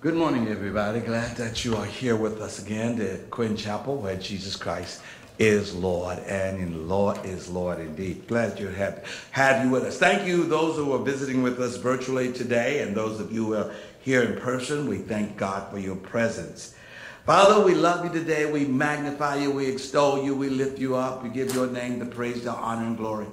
Good morning, everybody. Glad that you are here with us again at Quinn Chapel, where Jesus Christ is Lord, and in Lord is Lord indeed. Glad you have have you with us. Thank you, those who are visiting with us virtually today, and those of you who are here in person. We thank God for your presence. Father, we love you today. We magnify you. We extol you. We lift you up. We give your name the praise, the honor, and glory.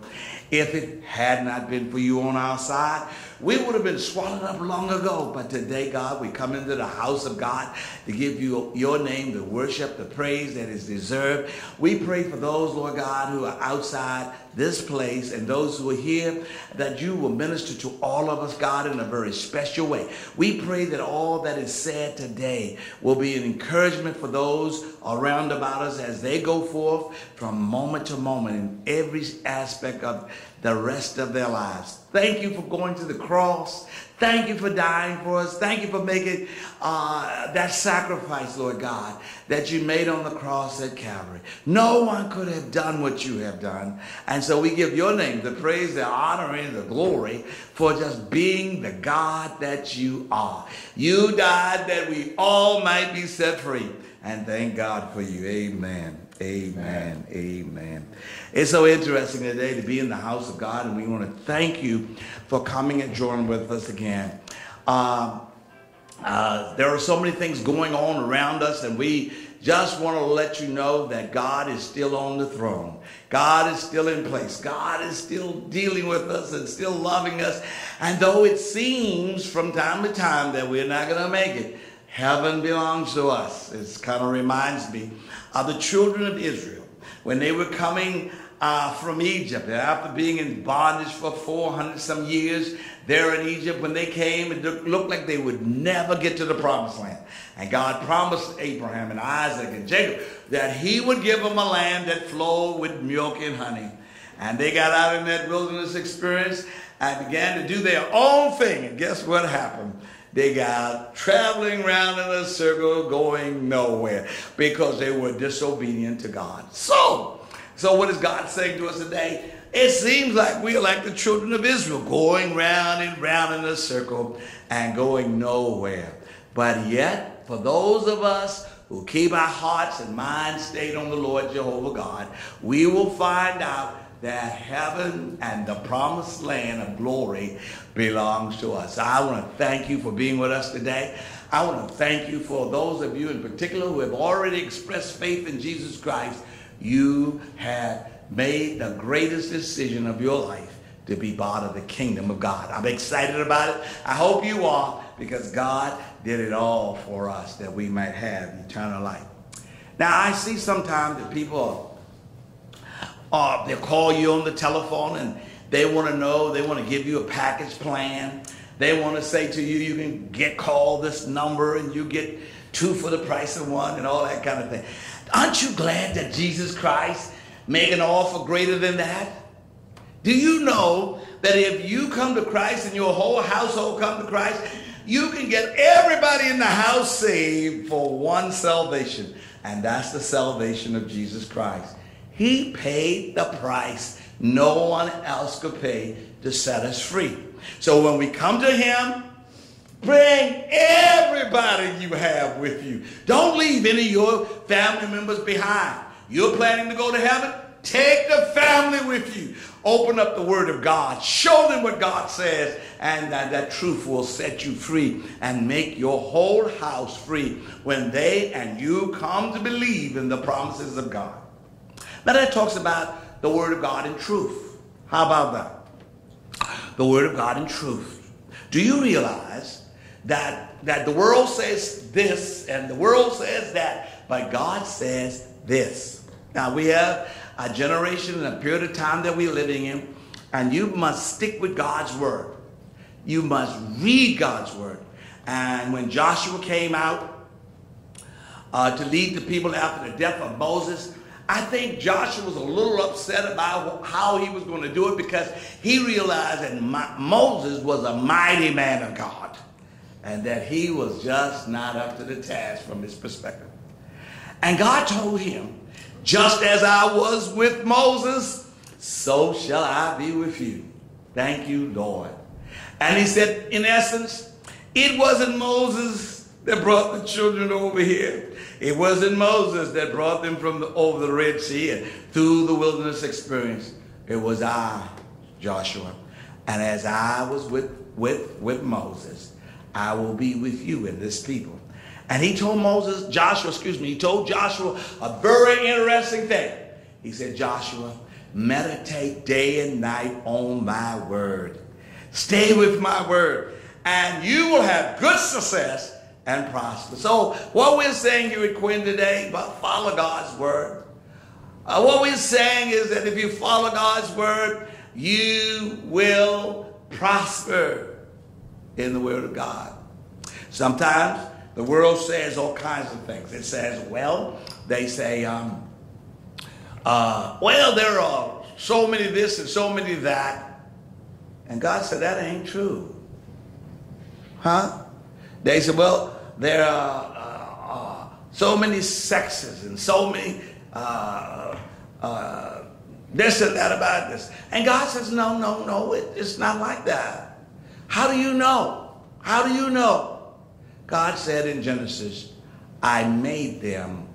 If it had not been for you on our side, we would have been swallowed up long ago. But today, God, we come into the house of God to give you your name, the worship, the praise that is deserved. We pray for those, Lord God, who are outside this place and those who are here, that you will minister to all of us, God, in a very special way. We pray that all that is said today will be an encouragement for those around about us as they go forth from moment to moment in every aspect of the rest of their lives. Thank you for going to the cross. Thank you for dying for us. Thank you for making uh, that sacrifice, Lord God, that you made on the cross at Calvary. No one could have done what you have done. And so we give your name the praise, the honor, and the glory for just being the God that you are. You died that we all might be set free. And thank God for you. Amen. Amen. Amen. It's so interesting today to be in the house of God, and we want to thank you for coming and joining with us again. Uh, uh, there are so many things going on around us, and we just want to let you know that God is still on the throne. God is still in place. God is still dealing with us and still loving us. And though it seems from time to time that we're not going to make it, heaven belongs to us. It kind of reminds me of the children of Israel when they were coming uh, from Egypt. And after being in bondage for 400 some years there in Egypt, when they came, it looked like they would never get to the promised land. And God promised Abraham and Isaac and Jacob that he would give them a land that flowed with milk and honey. And they got out in that wilderness experience and began to do their own thing. And guess what happened? They got traveling around in a circle going nowhere because they were disobedient to God. So, so what is God saying to us today? It seems like we are like the children of Israel, going round and round in a circle and going nowhere. But yet, for those of us who keep our hearts and minds stayed on the Lord Jehovah God, we will find out that heaven and the promised land of glory belongs to us. I want to thank you for being with us today. I want to thank you for those of you in particular who have already expressed faith in Jesus Christ. You have made the greatest decision of your life to be part of the kingdom of God. I'm excited about it. I hope you are because God did it all for us that we might have eternal life. Now, I see sometimes that people uh, they'll call you on the telephone and they want to know, they want to give you a package plan. They want to say to you, you can get call this number and you get two for the price of one and all that kind of thing. Aren't you glad that Jesus Christ made an offer greater than that? Do you know that if you come to Christ and your whole household come to Christ, you can get everybody in the house saved for one salvation, and that's the salvation of Jesus Christ. He paid the price no one else could pay to set us free. So when we come to Him, bring everybody you have with you. Don't leave any of your family members behind. You're planning to go to heaven? Take the family with you. Open up the Word of God. Show them what God says, and that, that truth will set you free and make your whole house free when they and you come to believe in the promises of God. Now that talks about the Word of God and truth. How about that? The Word of God and truth. Do you realize that, that the world says this and the world says that, but God says this? Now we have a generation and a period of time that we're living in, and you must stick with God's Word. You must read God's Word. And when Joshua came out uh, to lead the people after the death of Moses, I think Joshua was a little upset about how he was going to do it because he realized that Moses was a mighty man of God and that he was just not up to the task from his perspective. And God told him, just as I was with Moses, so shall I be with you. Thank you, Lord. And he said, in essence, it wasn't Moses that brought the children over here. It wasn't Moses that brought them from the, over the Red Sea and through the wilderness experience. It was I, Joshua. And as I was with, with, with Moses, I will be with you and this people. And he told Moses, Joshua, excuse me, he told Joshua a very interesting thing. He said, Joshua, meditate day and night on my word. Stay with my word, and you will have good success and prosper. So, what we're saying here at Quinn today, but follow God's word. Uh, what we're saying is that if you follow God's word, you will prosper in the word of God. Sometimes the world says all kinds of things. It says, well, they say, um, uh, well, there are so many this and so many that. And God said, that ain't true. Huh? They said, well, there are uh, uh, so many sexes and so many uh, uh, this and that about this. And God says, no, no, no, it, it's not like that. How do you know? How do you know? God said in Genesis, I made them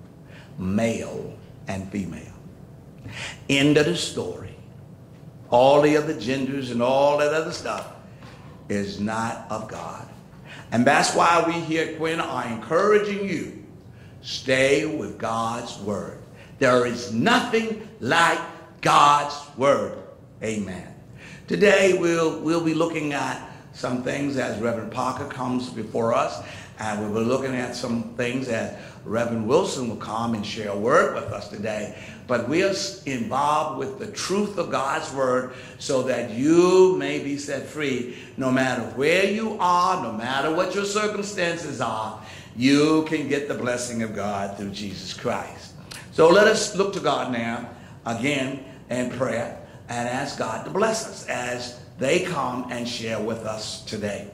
male and female. End of the story. All the other genders and all that other stuff is not of God. And that's why we here at Quinn are encouraging you, stay with God's word. There is nothing like God's word. Amen. Today we'll, we'll be looking at some things as Reverend Parker comes before us, and we'll be looking at some things as Reverend Wilson will come and share a word with us today. But we are involved with the truth of God's word so that you may be set free no matter where you are, no matter what your circumstances are. You can get the blessing of God through Jesus Christ. So let us look to God now again in prayer and ask God to bless us as they come and share with us today.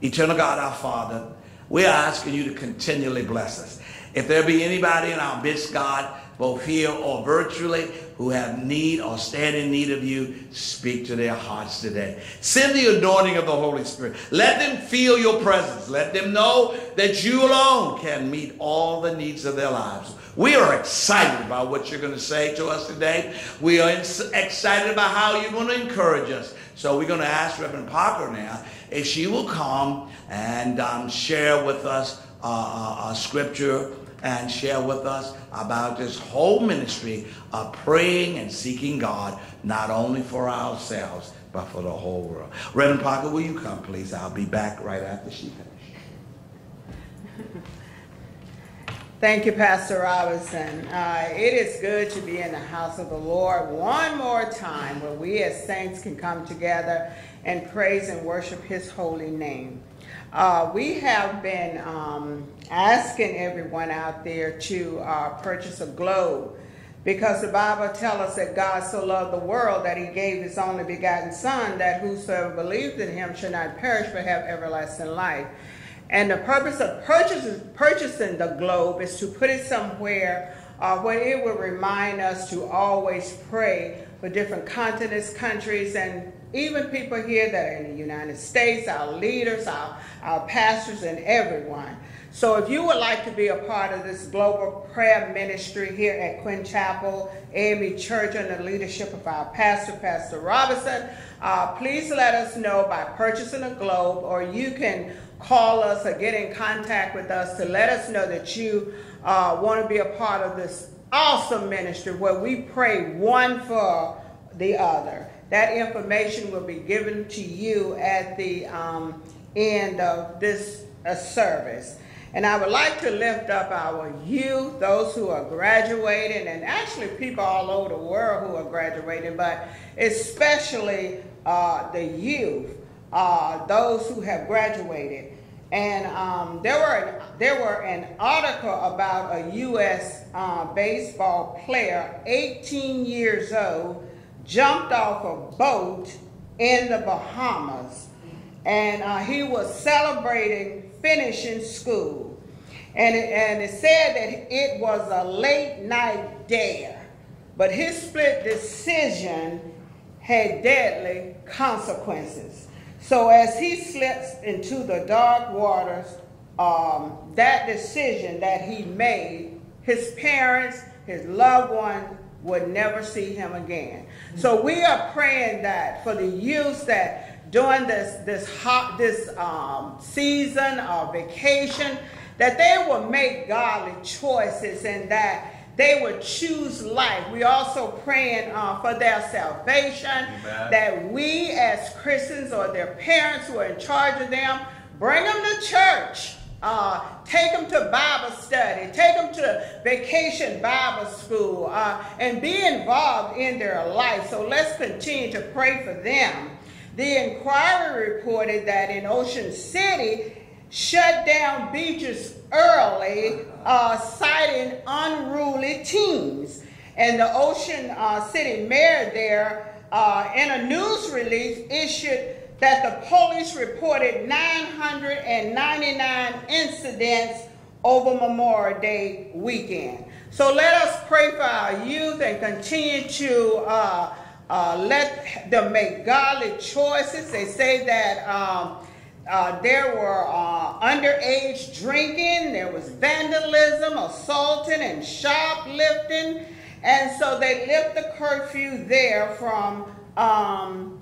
Eternal God, our Father, we are asking you to continually bless us. If there be anybody in our midst, God, both here or virtually, who have need or stand in need of you, speak to their hearts today. Send the anointing of the Holy Spirit. Let them feel your presence. Let them know that you alone can meet all the needs of their lives. We are excited about what you're going to say to us today. We are excited about how you're going to encourage us. So we're going to ask Reverend Parker now if she will come and um, share with us uh, a scripture and share with us about this whole ministry of praying and seeking God, not only for ourselves, but for the whole world. Reverend Parker, will you come, please? I'll be back right after she finishes. Thank you, Pastor Robinson. Uh, it is good to be in the house of the Lord one more time where we as saints can come together and praise and worship his holy name. Uh, we have been um, asking everyone out there to uh, purchase a globe because the Bible tells us that God so loved the world that he gave his only begotten Son, that whosoever believed in him should not perish but have everlasting life. And the purpose of purchasing, purchasing the globe is to put it somewhere uh, where it will remind us to always pray for different continents, countries, and even people here that are in the United States, our leaders, our, our pastors, and everyone. So if you would like to be a part of this global prayer ministry here at Quinn Chapel, AME Church, under the leadership of our pastor, Pastor Robinson, uh, please let us know by purchasing a globe, or you can call us or get in contact with us to let us know that you uh, want to be a part of this awesome ministry where we pray one for the other. That information will be given to you at the um, end of this uh, service. And I would like to lift up our youth, those who are graduating, and actually people all over the world who are graduating, but especially uh, the youth, uh, those who have graduated. And um, there were there were an article about a U.S. Uh, baseball player, 18 years old, jumped off a boat in the Bahamas, and uh, he was celebrating finishing school. And it, and it said that it was a late night dare, but his split decision had deadly consequences. So as he slips into the dark waters um, that decision that he made, his parents, his loved one would never see him again. So we are praying that for the youth that during this this hot this um, season or vacation, that they will make godly choices and that they would choose life. We also praying uh, for their salvation, Amen. that we as Christians or their parents who are in charge of them, bring them to church. Uh, take them to Bible study, take them to vacation Bible school, uh, and be involved in their life. So let's continue to pray for them. The Inquirer reported that in Ocean City, shut down beaches early, uh, citing unruly teens. And the Ocean uh, City mayor there, uh, in a news release, issued that the police reported 999 incidents over Memorial Day weekend. So let us pray for our youth and continue to uh, uh, let them make godly choices. They say that um, uh, there were uh, underage drinking, there was vandalism, assaulting, and shoplifting. And so they lift the curfew there from um,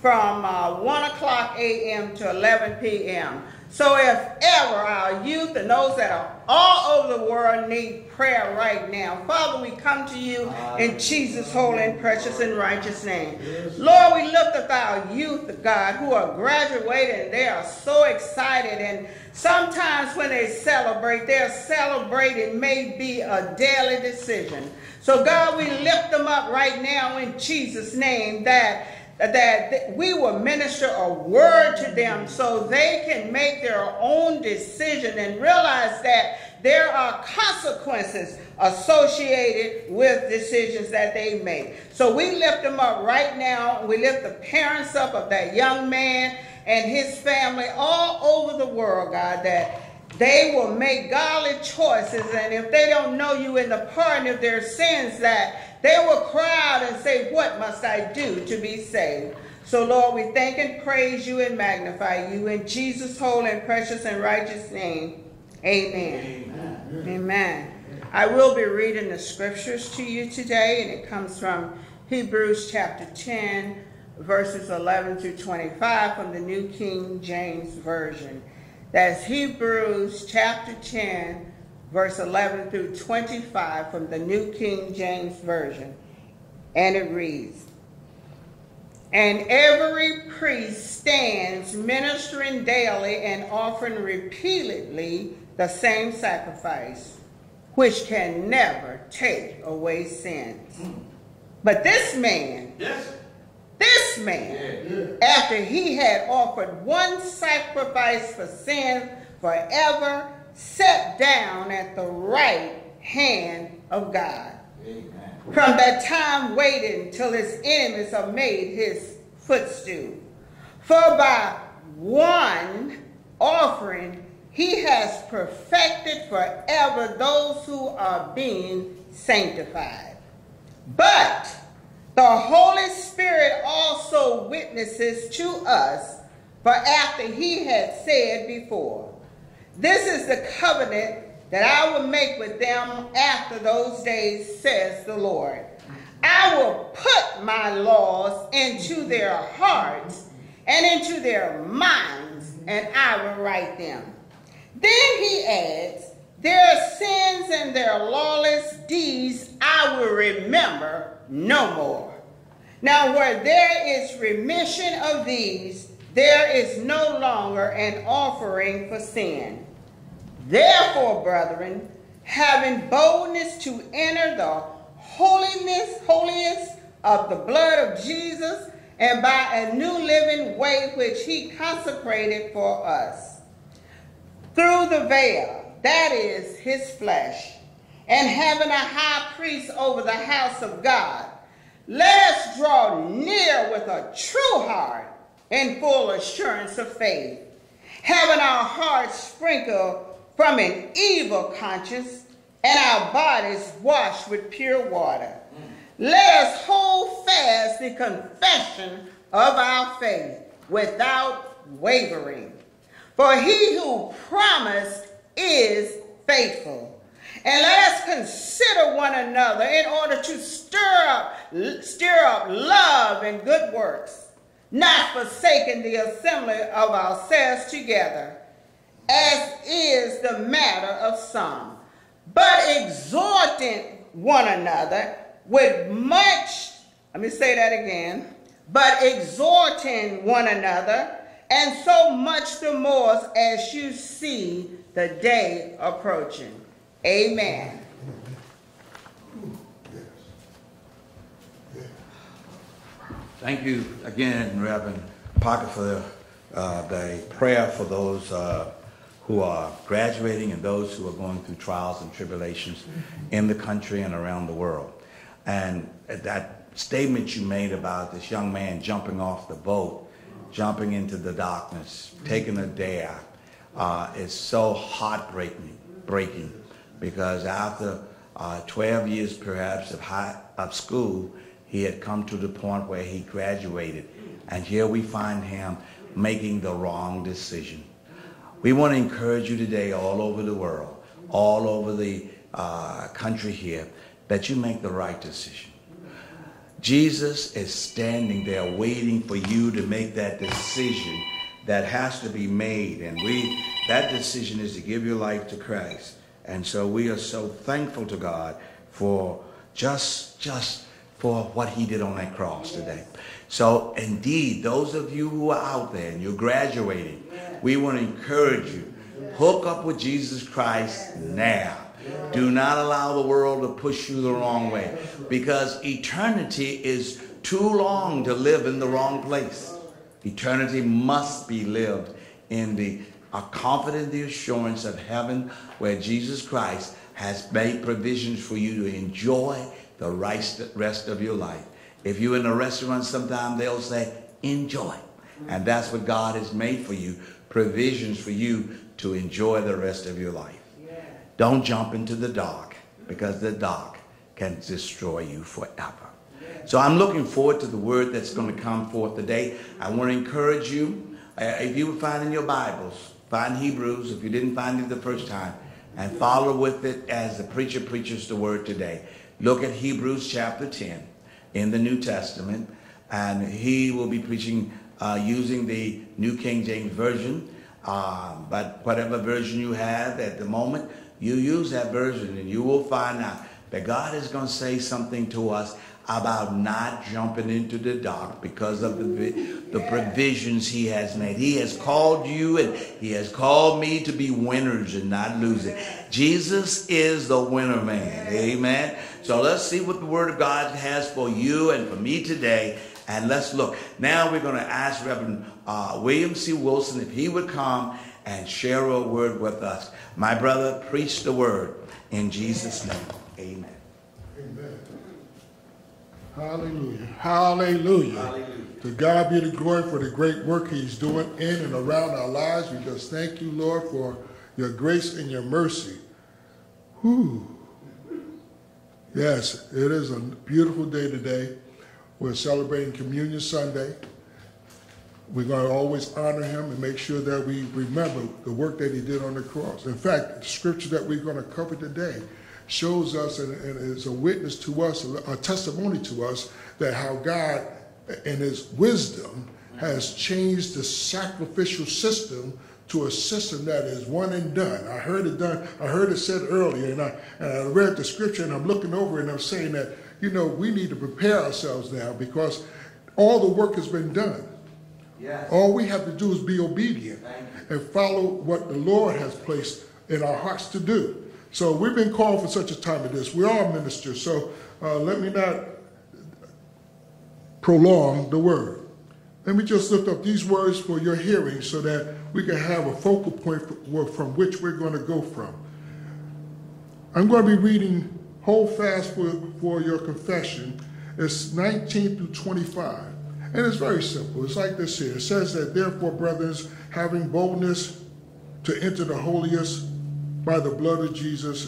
from uh, 1 o'clock a.m. to 11 p.m. So if ever our youth and those that are all over the world need prayer right now, Father, we come to you in Jesus' holy and precious and righteous name. Lord, we lift up our youth, God, who are graduating. They are so excited. And sometimes when they celebrate, their celebrating may be a daily decision. So, God, we lift them up right now in Jesus' name that that we will minister a word to them so they can make their own decision and realize that there are consequences associated with decisions that they make. So we lift them up right now. We lift the parents up of that young man and his family all over the world, God, that they will make godly choices. And if they don't know you in the pardon of their sins, that they will cry out and say, What must I do to be saved? So, Lord, we thank and praise you and magnify you in Jesus' holy and precious and righteous name. Amen. Amen. Amen. I will be reading the scriptures to you today, and it comes from Hebrews chapter 10, verses 11 through 25 from the New King James Version. That's Hebrews chapter 10, verse 11 through 25 from the New King James Version. And it reads, And every priest stands ministering daily and offering repeatedly the same sacrifice, which can never take away sins. But this man, yes. This man, after he had offered one sacrifice for sin forever, sat down at the right hand of God. Amen. From that time waiting till his enemies are made his footstool. For by one offering he has perfected forever those who are being sanctified. But the Holy Spirit also witnesses to us, for after he had said before, this is the covenant that I will make with them after those days, says the Lord. I will put my laws into their hearts and into their minds, and I will write them. Then he adds, Their sins and their lawless deeds I will remember no more. Now, where there is remission of these, there is no longer an offering for sin. Therefore, brethren, having boldness to enter the holiness, holiest of the blood of Jesus, and by a new living way which he consecrated for us, through the veil, that is his flesh, and having a high priest over the house of God, let us draw near with a true heart and full assurance of faith, having our hearts sprinkled from an evil conscience and our bodies washed with pure water. Let us hold fast the confession of our faith without wavering. For he who promised is faithful. And let us consider one another in order to stir up, stir up love and good works, not forsaking the assembly of ourselves together, as is the matter of some, but exhorting one another with much, let me say that again, but exhorting one another, and so much the more as you see the day approaching. Amen. Thank you again, Reverend Parker, for the, uh, the prayer for those uh, who are graduating and those who are going through trials and tribulations in the country and around the world. And that statement you made about this young man jumping off the boat, jumping into the darkness, taking a dare, uh, is so heartbreaking, breaking, because after uh, 12 years perhaps of, high, of school, he had come to the point where he graduated. And here we find him making the wrong decision. We want to encourage you today all over the world, all over the uh, country here, that you make the right decision. Jesus is standing there waiting for you to make that decision that has to be made. And we that decision is to give your life to Christ. And so we are so thankful to God for just just for what he did on that cross today. So indeed, those of you who are out there and you're graduating, we want to encourage you. Hook up with Jesus Christ now. Do not allow the world to push you the wrong way because eternity is too long to live in the wrong place. Eternity must be lived in the a confident in the assurance of heaven where Jesus Christ has made provisions for you to enjoy the rest of your life. If you're in a restaurant sometime, they'll say, enjoy. And that's what God has made for you, provisions for you to enjoy the rest of your life. Don't jump into the dark because the dark can destroy you forever. So I'm looking forward to the word that's going to come forth today. I want to encourage you, uh, if you would find in your Bibles, find Hebrews if you didn't find it the first time, and follow with it as the preacher preaches the word today. Look at Hebrews chapter 10 in the New Testament, and he will be preaching uh, using the New King James Version. Uh, but whatever version you have at the moment, you use that version and you will find out that God is going to say something to us about not jumping into the dark because of the, the provisions he has made. He has called you and he has called me to be winners and not losers. Jesus is the winner man. Amen. So let's see what the word of God has for you and for me today. And let's look. Now we're going to ask Reverend uh, William C. Wilson if he would come and share a word with us. My brother, preach the word in Jesus' name. Amen. Amen. Hallelujah. Hallelujah. Hallelujah. To God be the glory for the great work he's doing in and around our lives. We just thank you, Lord, for your grace and your mercy. Whew. Yes, it is a beautiful day today. We're celebrating Communion Sunday. We're going to always honor him and make sure that we remember the work that he did on the cross. In fact, the scripture that we're going to cover today shows us and, and is a witness to us, a testimony to us that how God, in his wisdom, has changed the sacrificial system to a system that is one and done. I heard it done, I heard it said earlier, and I, and I read the scripture and I'm looking over and I'm saying that, you know, we need to prepare ourselves now because all the work has been done. Yes. All we have to do is be obedient and follow what the Lord has placed in our hearts to do. So we've been called for such a time as this. We're ministers, so uh, let me not prolong the word. Let me just lift up these words for your hearing so that we can have a focal point from which we're going to go from. I'm going to be reading Hold Fast for, for Your Confession. It's 19 through 25. And it's very simple. It's like this here. It says that, therefore, brothers, having boldness to enter the holiest by the blood of Jesus,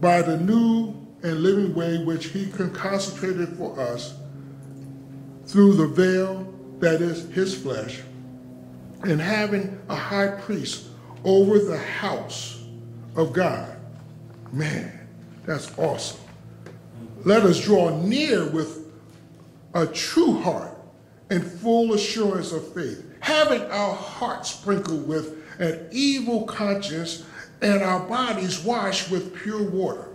by the new and living way which he consecrated for us through the veil that is his flesh, and having a high priest over the house of God. Man, that's awesome. Let us draw near with a true heart and full assurance of faith, having our hearts sprinkled with an evil conscience and our bodies washed with pure water.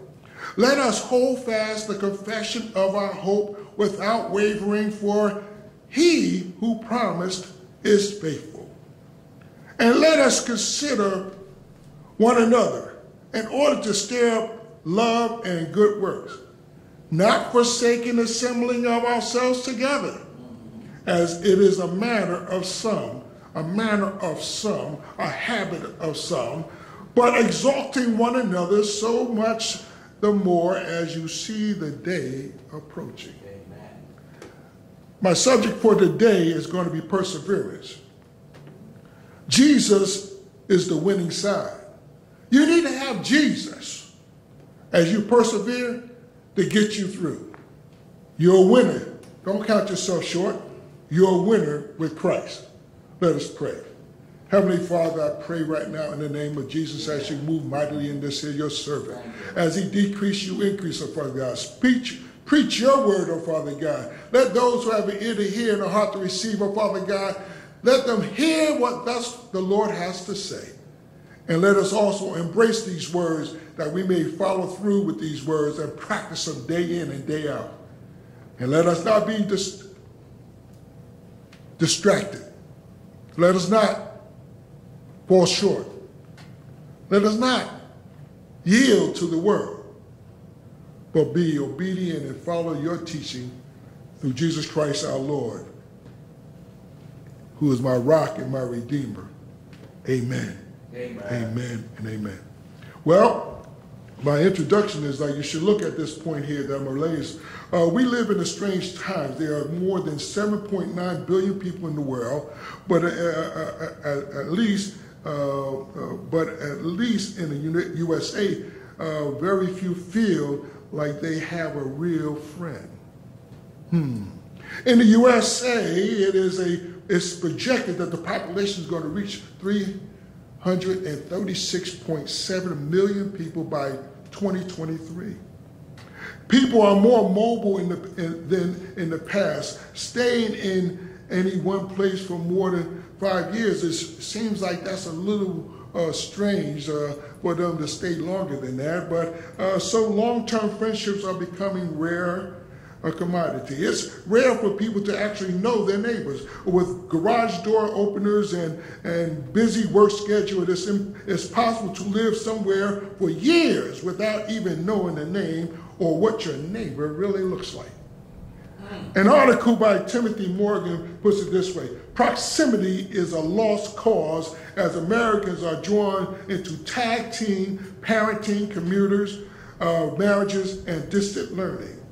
Let us hold fast the confession of our hope without wavering, for he who promised is faithful. And let us consider one another in order to stir up love and good works, not forsaking assembling of ourselves together, as it is a matter of some, a manner of some, a habit of some, but exalting one another so much the more as you see the day approaching. Amen. My subject for today is going to be perseverance. Jesus is the winning side. You need to have Jesus as you persevere to get you through. You're a winner. Don't count yourself short. You're a winner with Christ. Let us pray. Heavenly Father, I pray right now in the name of Jesus as you move mightily in this here, your servant. As he decrease, you increase, oh Father God. Speech, preach your word, oh Father God. Let those who have an ear to hear and a heart to receive, oh Father God, let them hear what thus the Lord has to say. And let us also embrace these words that we may follow through with these words and practice them day in and day out. And let us not be dis distracted. Let us not fall short. Let us not yield to the world, but be obedient and follow your teaching through Jesus Christ our Lord, who is my rock and my redeemer. Amen. Amen. Amen and amen. Well, my introduction is that you should look at this point here that I'm. Uh, we live in a strange times. There are more than 7.9 billion people in the world, but uh, uh, uh at least uh, uh, but at least in the USA, uh, very few feel like they have a real friend. Hmm. In the USA, it is a it's projected that the population is going to reach 336.7 million people by 2023. People are more mobile in the, in, than in the past, staying in any one place for more than five years, it seems like that's a little uh, strange uh, for them to stay longer than that. But uh, so long-term friendships are becoming rare a commodity. It's rare for people to actually know their neighbors. With garage door openers and, and busy work schedule, it's, it's possible to live somewhere for years without even knowing the name or what your neighbor really looks like. An article by Timothy Morgan puts it this way Proximity is a lost cause as Americans are drawn into tag team, parenting, commuters, uh, marriages, and distant learning.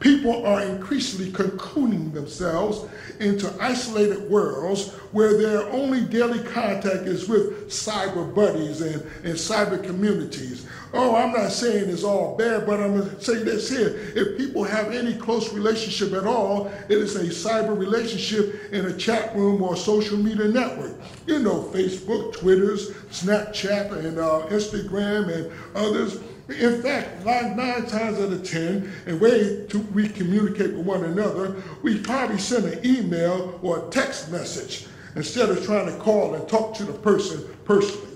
People are increasingly cocooning themselves into isolated worlds where their only daily contact is with cyber buddies and, and cyber communities. Oh, I'm not saying it's all bad, but I'm going to say this here. If people have any close relationship at all, it is a cyber relationship in a chat room or social media network. You know, Facebook, Twitters, Snapchat, and uh, Instagram, and others. In fact, nine, nine times out of ten, and way to we communicate with one another, we probably send an email or a text message instead of trying to call and talk to the person personally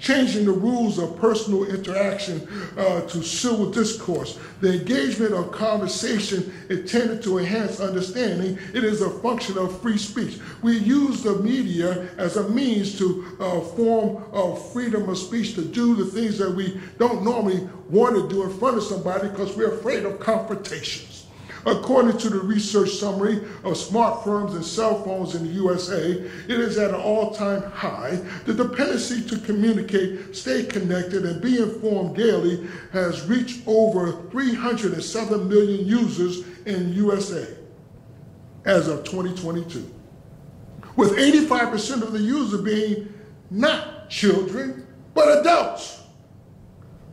changing the rules of personal interaction uh, to civil discourse. The engagement of conversation intended to enhance understanding. It is a function of free speech. We use the media as a means to uh, form of freedom of speech to do the things that we don't normally want to do in front of somebody because we're afraid of confrontation. According to the research summary of smart firms and cell phones in the USA, it is at an all-time high. The dependency to communicate, stay connected, and be informed daily has reached over 307 million users in USA as of 2022. With 85% of the user being not children, but adults.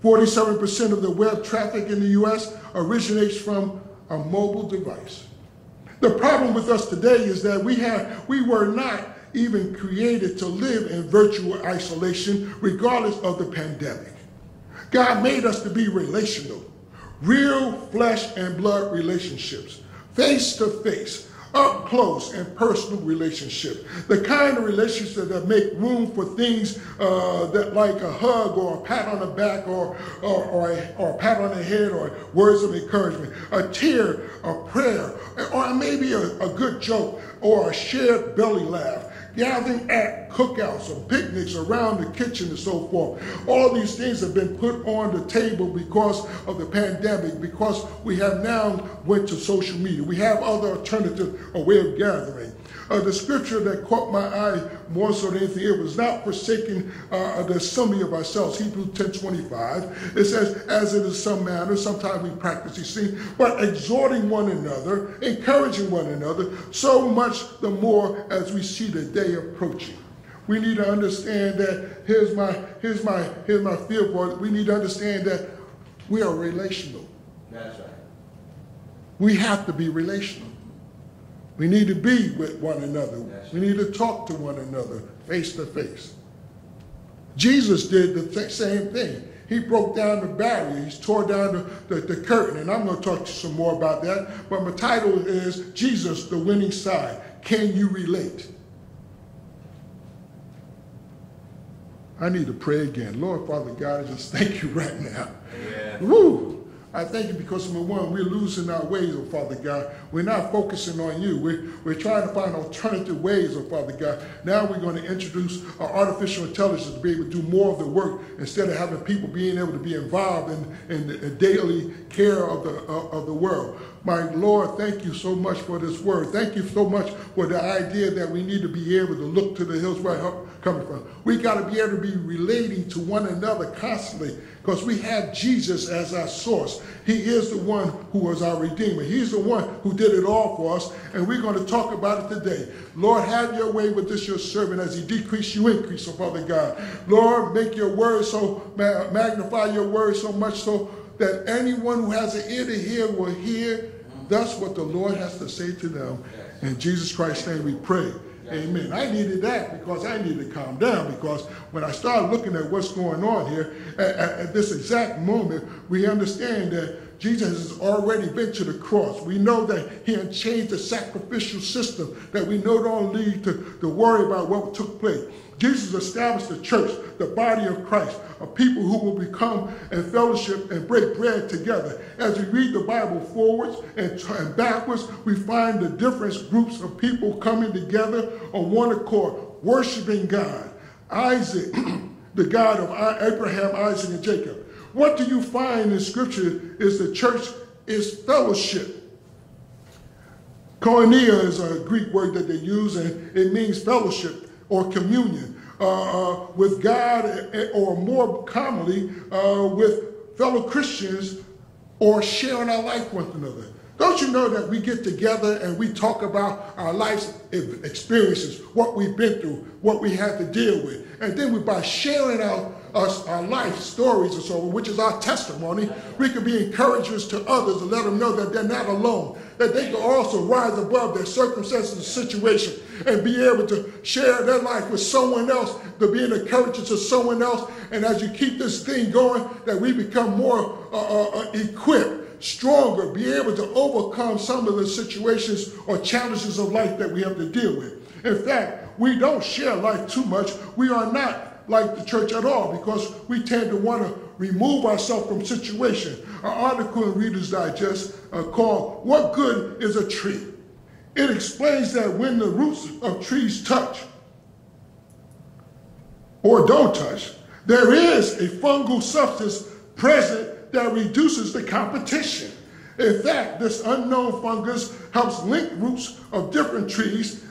47% of the web traffic in the US originates from a mobile device. The problem with us today is that we have we were not even created to live in virtual isolation regardless of the pandemic. God made us to be relational, real flesh and blood relationships, face to face, up close and personal relationship. The kind of relationship that make room for things uh, that like a hug or a pat on the back or, or, or, a, or a pat on the head or words of encouragement, a tear, a prayer, or maybe a, a good joke or a shared belly laugh gathering at cookouts or picnics around the kitchen and so forth. All these things have been put on the table because of the pandemic, because we have now went to social media. We have other alternative a way of gathering. Uh, the scripture that caught my eye more so than anything, it was not forsaking uh, the assembly of ourselves. Hebrews 10 25. It says, as it is some manner, sometimes we practice these things, but exhorting one another, encouraging one another, so much the more as we see the day approaching. We need to understand that here's my here's my here's my fear for it. We need to understand that we are relational. That's right. We have to be relational. We need to be with one another. We need to talk to one another face to face. Jesus did the th- same thing. He broke down the barriers, tore down the, the, the curtain. And I'm going to talk to you some more about that. But my title is Jesus, the winning side. Can you relate? I need to pray again. Lord, Father God, I just thank you right now. Yeah. Woo! I thank you because number one, we're losing our ways, oh Father God. We're not focusing on you. We're, we're trying to find alternative ways, oh Father God. Now we're going to introduce our artificial intelligence to be able to do more of the work instead of having people being able to be involved in, in the daily care of the, uh, of the world. My Lord, thank you so much for this word. Thank you so much for the idea that we need to be able to look to the hills right help coming from. We got to be able to be relating to one another constantly because we have Jesus as our source. He is the one who was our Redeemer. He's the one who did it all for us, and we're going to talk about it today. Lord, have your way with this, your servant, as he decrease, you increase, oh Father God. Lord, make your word so, magnify your word so much so that anyone who has an ear to hear will hear that's what the Lord has to say to them. In Jesus Christ's name we pray. Amen. I needed that because I needed to calm down because when I started looking at what's going on here, at, at, this exact moment, we understand that Jesus has already been to the cross. We know that he had changed the sacrificial system, that we no longer need to, to worry about what took place. Jesus established the church, the body of Christ, a people who will become and fellowship and break bread together. As we read the Bible forwards and, and backwards, we find the different groups of people coming together on one accord, worshiping God. Isaac, the God of Abraham, Isaac, and Jacob. What do you find in Scripture is the church is fellowship. Koinonia is a Greek word that they use, and it means fellowship or communion uh, uh, with God, eh, or more commonly uh, with fellow Christians, or sharing our life with one another. Don't you know that we get together and we talk about our life's experiences, what we've been through, what we had to deal with, and then we by sharing our us our life stories or so, which is our testimony, we can be encouragers to others and let them know that they're not alone, that they can also rise above their circumstances and situation and be able to share their life with someone else, to be an encourager to someone else. And as you keep this thing going, that we become more uh, uh, uh equipped, stronger, be able to overcome some of the situations or challenges of life that we have to deal with. In fact, we don't share life too much. We are not like the church at all because we tend to want to remove ourselves from situation. An article in Reader's Digest uh, called What Good is a Tree? It explains that when the roots of trees touch or don't touch, there is a fungal substance present that reduces the competition. In fact, this unknown fungus helps link roots of different trees,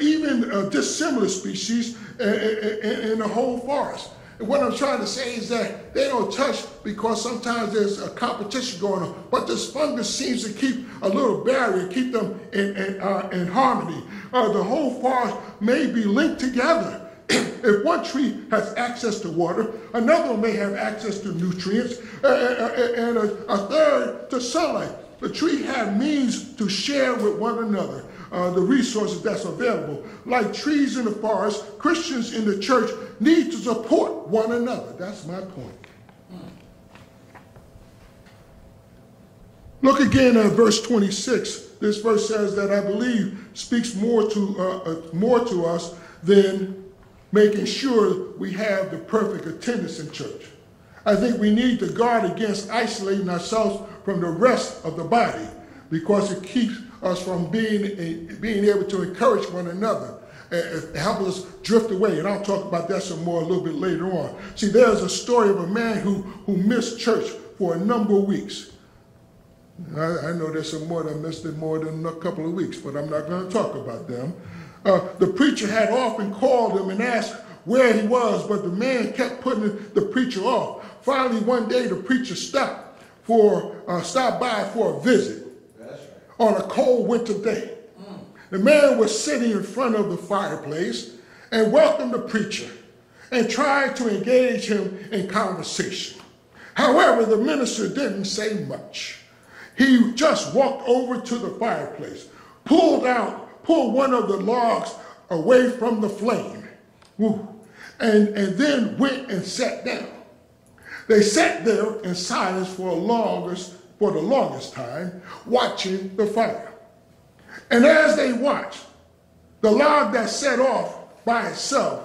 even uh, dissimilar species, in the whole forest. And what I'm trying to say is that they don't touch because sometimes there's a competition going on. But this fungus seems to keep a little barrier, keep them in, in, uh, in harmony. Uh, the whole forest may be linked together. If one tree has access to water, another may have access to nutrients, and a, third to sunlight. The tree has means to share with one another. uh, the resources that's available. Like trees in the forest, Christians in the church need to support one another. That's my point. Look again at verse 26. This verse says that I believe speaks more to, uh, uh, more to us than making sure we have the perfect attendance in church. I think we need to guard against isolating ourselves from the rest of the body because it keeps us from being, being able to encourage one another and help us drift away. And I'll talk about that some more a little bit later on. See, there's a story of a man who, who missed church for a number of weeks. I, I know there's some more that missed it more than a couple of weeks, but I'm not going to talk about them. Uh, the preacher had often called him and asked where he was, but the man kept putting the preacher off. Finally, one day, the preacher stopped for uh, stopped by for a visit right. on a cold winter day. Mm. The man was sitting in front of the fireplace and welcomed the preacher and tried to engage him in conversation. However, the minister didn't say much. He just walked over to the fireplace, pulled out, pulled one of the logs away from the flame, and, and then went and sat down. They sat there in silence for, longest, for the longest time, watching the fire. And as they watched, the log that set off by itself,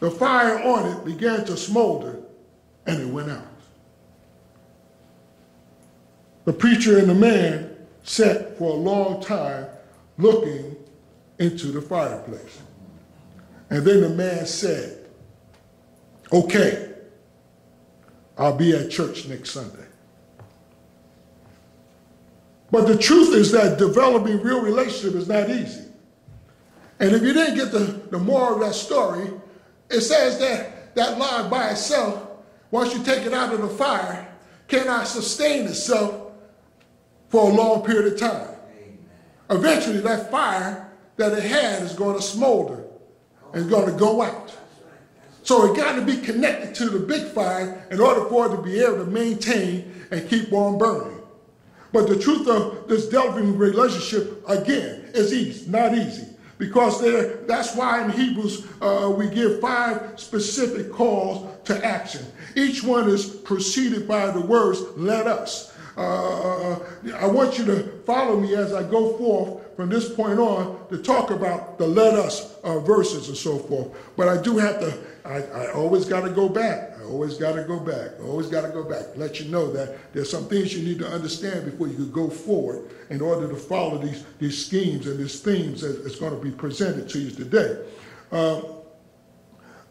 the fire on it began to smolder and it went out. The preacher and the man sat for a long time looking into the fireplace. And then the man said, Okay, I'll be at church next Sunday. But the truth is that developing real relationship is not easy. And if you didn't get the, the moral of that story, it says that that log by itself, once you take it out of the fire, cannot sustain itself for a long period of time. Eventually, that fire that it had is going to smolder and going to go out. So it got to be connected to the big fire in order for it to be able to maintain and keep on burning. But the truth of this delving relationship, again, is easy, not easy. Because there, that's why in Hebrews uh, we give five specific calls to action. Each one is preceded by the words, let us. Uh, I want you to follow me as I go forth from this point on to talk about the let us uh, verses and so forth. But I do have to, I, I always got to go back. I always got to go back. I always got to go back. Let you know that there's some things you need to understand before you can go forward in order to follow these, these schemes and these themes that is going to be presented to you today. Uh,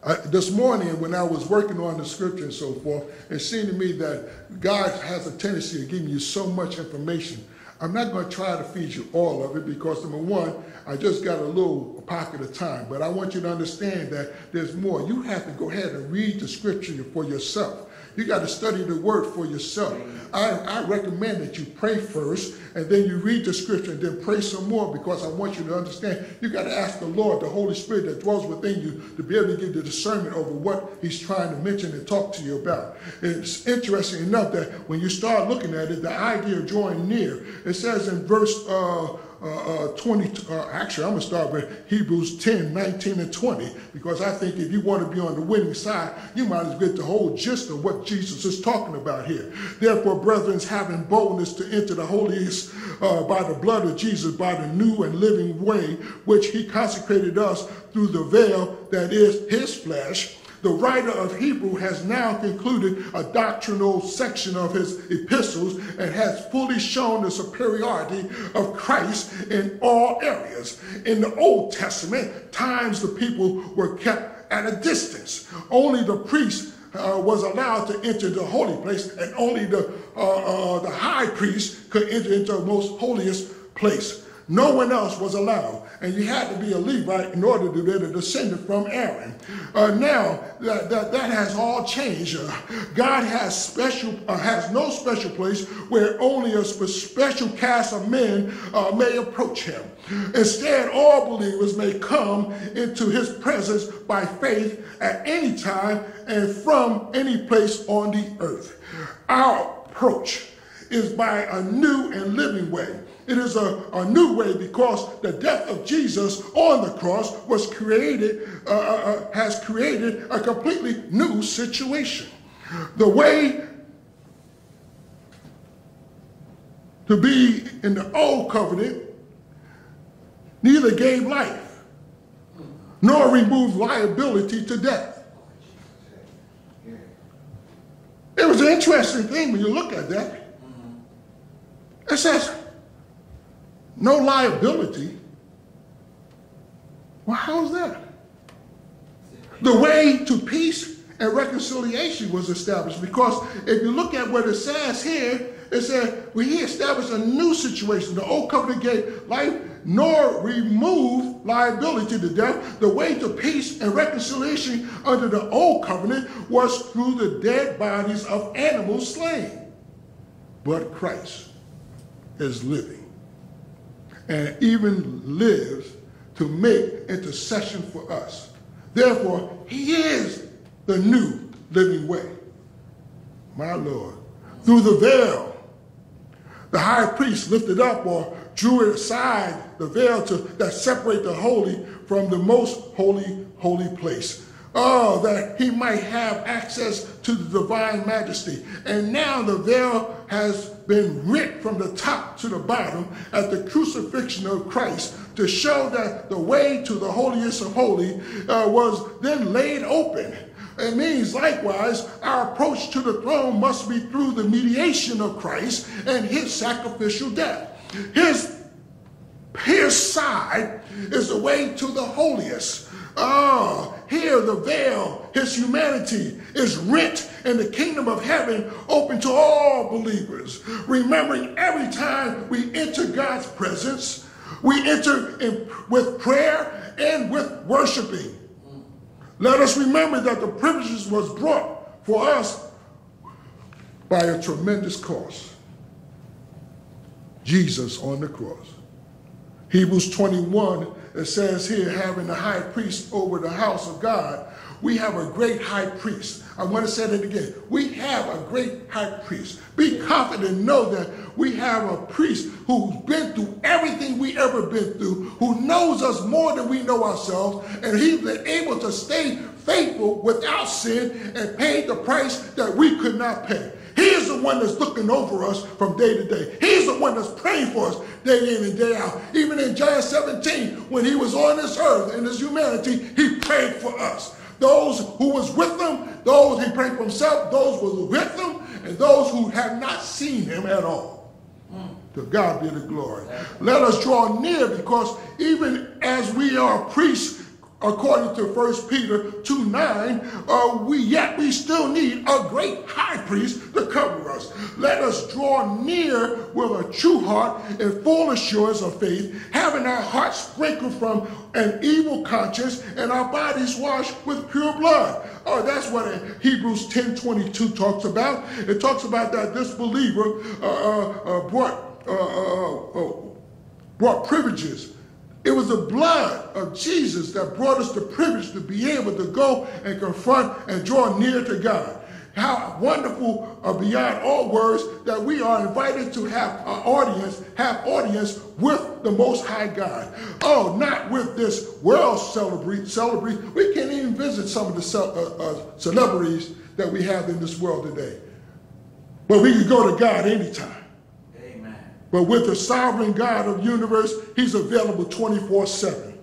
I, this morning, when I was working on the scripture and so forth, it seemed to me that God has a tendency of giving you so much information. I'm not going to try to feed you all of it because, number one, I just got a little pocket of time. But I want you to understand that there's more. You have to go ahead and read the scripture for yourself. You got to study the word for yourself. I, I recommend that you pray first and then you read the scripture and then pray some more because I want you to understand you got to ask the Lord, the Holy Spirit that dwells within you, to be able to give the discernment over what He's trying to mention and talk to you about. It's interesting enough that when you start looking at it, the idea of drawing near, it says in verse uh, uh, uh, 20, uh, actually, I'm going to start with Hebrews 10, 19, and 20, because I think if you want to be on the winning side, you might as well get the whole gist of what Jesus is talking about here. Therefore, brethren, having boldness to enter the holiest uh, by the blood of Jesus, by the new and living way, which he consecrated us through the veil that is his flesh, the writer of Hebrew has now concluded a doctrinal section of his epistles and has fully shown the superiority of Christ in all areas. In the Old Testament, times the people were kept at a distance. Only the priest uh, was allowed to enter the holy place, and only the, uh, uh, the high priest could enter into the most holiest place. No one else was allowed. And you had to be a Levite in order to be a descendant from Aaron. Uh, now, that, that, that, has all changed. Uh, God has special uh, has no special place where only a special caste of men uh, may approach him. Instead, all believers may come into his presence by faith at any time and from any place on the earth. Our approach is by a new and living way it is a, a new way because the death of Jesus on the cross was created, uh, uh, uh has created a completely new situation. The way to be in the old covenant neither gave life nor removed liability to death. It was an interesting thing when you look at that. It says, no liability. Well, how's that? The way to peace and reconciliation was established because if you look at what it says here, it said, well, he established a new situation. The old covenant gave life nor remove liability to death. The way to peace and reconciliation under the old covenant was through the dead bodies of animals slain. But Christ is living and even lives to make intercession for us. Therefore, he is the new living way. My Lord. Through the veil, the high priest lifted up or drew aside the veil to, that separate the holy from the most holy, holy place. Oh, that he might have access to the divine majesty. And now the veil has been ripped from the top to the bottom at the crucifixion of Christ to show that the way to the holiest of holy uh, was then laid open. It means likewise, our approach to the throne must be through the mediation of Christ and his sacrificial death. His his side is the way to the holiest. Ah, oh, here the veil, his humanity is rent and the kingdom of heaven open to all believers. Remembering every time we enter God's presence, we enter in, with prayer and with worshiping. Let us remember that the privileges was brought for us by a tremendous cost. Jesus on the cross. Hebrews 21, it says here, having the high priest over the house of God, we have a great high priest. I want to say that again. We have a great high priest. Be confident know that we have a priest who's been through everything we ever been through, who knows us more than we know ourselves, and he's been able to stay faithful without sin and paid the price that we could not pay. He is the one that's looking over us from day to day. He's the one that's praying for us day in and day out. Even in John 17, when he was on this earth in his humanity, he prayed for us. Those who was with him, those he prayed for himself, those who were with him, and those who have not seen him at all. Hmm. To God be the glory. Let us draw near because even as we are priests according to 1 Peter 2 9, uh, we yet we still need a great high priest to cover us. Let us draw near with a true heart and full assurance of faith, having our hearts sprinkled from an evil conscience and our bodies washed with pure blood. Oh, that's what Hebrews 10 22 talks about. It talks about that this believer uh, uh, uh brought, uh, uh, brought privileges it was the blood of Jesus that brought us the privilege to be able to go and confront and draw near to God. How wonderful uh, beyond all words that we are invited to have an audience, have audience with the Most High God. Oh, not with this world celebrate, celebrate. We can't even visit some of the ce uh, uh, celebrities that we have in this world today. But we can go to God anytime. But with the sovereign God of the universe, he's available 24-7.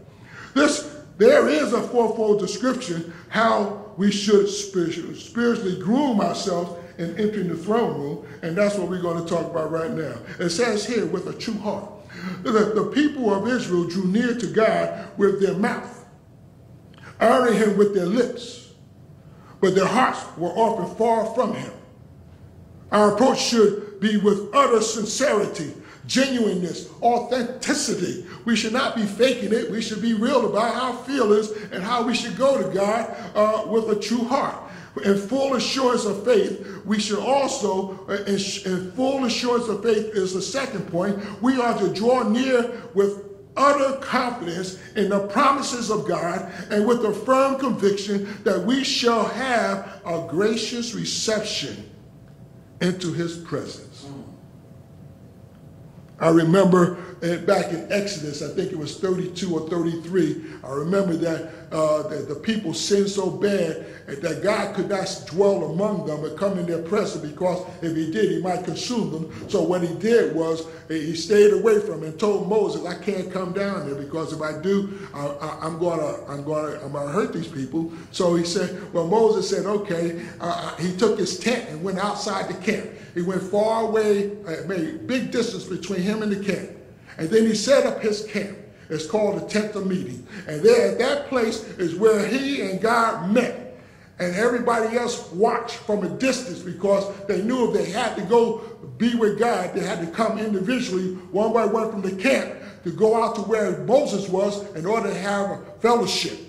This, there is a fourfold description how we should spiritually groom ourselves in entering the throne room, and that's what we're going to talk about right now. It says here, with a true heart. The, the people of Israel drew near to God with their mouth, honoring him with their lips, but their hearts were often far from him. Our approach should be with utter sincerity, genuineness, authenticity. We should not be faking it. We should be real about our feelings and how we should go to God uh, with a true heart. In full assurance of faith, we should also, uh, in, in full assurance of faith is the second point, we are to draw near with utter confidence in the promises of God and with a firm conviction that we shall have a gracious reception into his presence. I remember uh, back in Exodus, I think it was 32 or 33, I remember that, uh, that the people sinned so bad that God could not dwell among them and come in their presence because if he did, he might consume them. So what he did was he stayed away from and told Moses, I can't come down there because if I do, I, am going to I'm going to I'm going to hurt these people. So he said, well, Moses said, okay. Uh, he took his tent and went outside the camp. He went far away, uh, made big distance between him and the camp. And then he set up his camp. It's called the tent of meeting. And there at that place is where he and God met. And everybody else watched from a distance because they knew if they had to go be with God, they had to come individually, one by one from the camp, to go out to where Moses was in order to have a fellowship.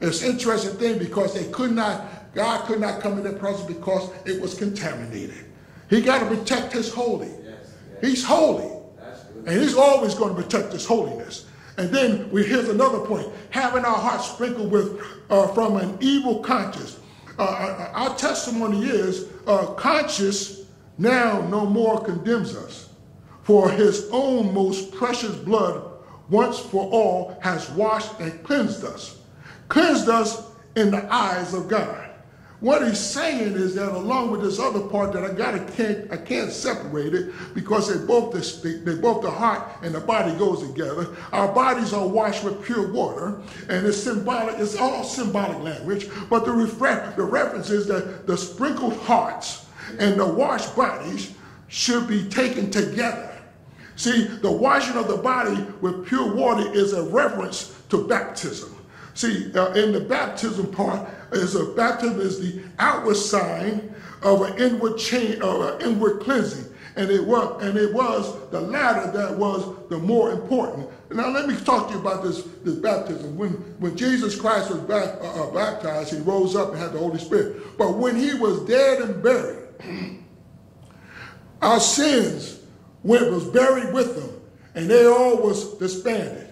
It's an interesting thing because they could not, God could not come in their presence because it was contaminated. He got to protect his holy. Yes, yes. He's holy. And he's always going to protect his holiness. And then we, here's another point. Having our hearts sprinkled with uh, from an evil conscience. Uh, uh our testimony is uh, conscience now no more condemns us. For his own most precious blood once for all has washed and cleansed us. Cleansed us in the eyes of God. What he's saying is that along with this other part that I gotta can't I can't separate it because they both the, they both the heart and the body goes together. Our bodies are washed with pure water, and it's symbolic. It's all symbolic language, but the refer, the reference is that the sprinkled hearts and the washed bodies should be taken together. See, the washing of the body with pure water is a reference to baptism. See, uh, in the baptism part, is a baptism is the outward sign of an inward change, of an inward cleansing. And it was, and it was the latter that was the more important. Now let me talk to you about this, this baptism. When, when Jesus Christ was back, uh, uh, baptized, he rose up and had the Holy Spirit. But when he was dead and buried, our sins went, was buried with him, and they all was disbanded.